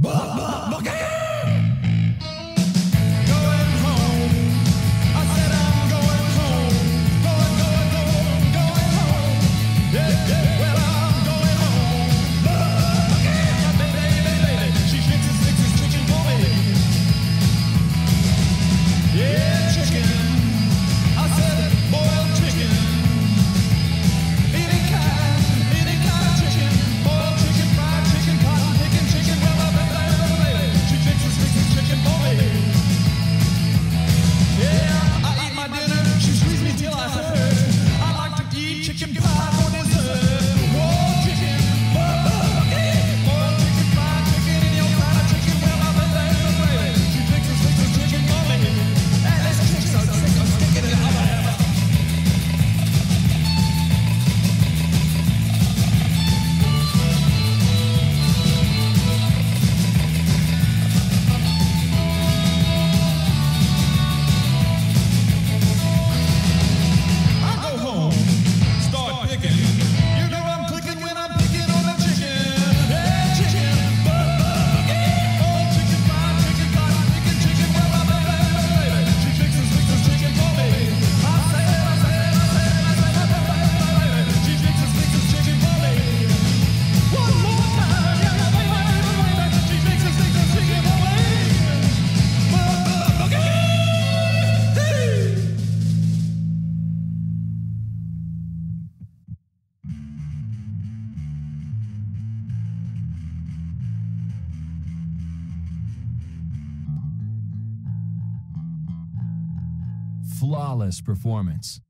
Bo, bo, bo, Flawless performance.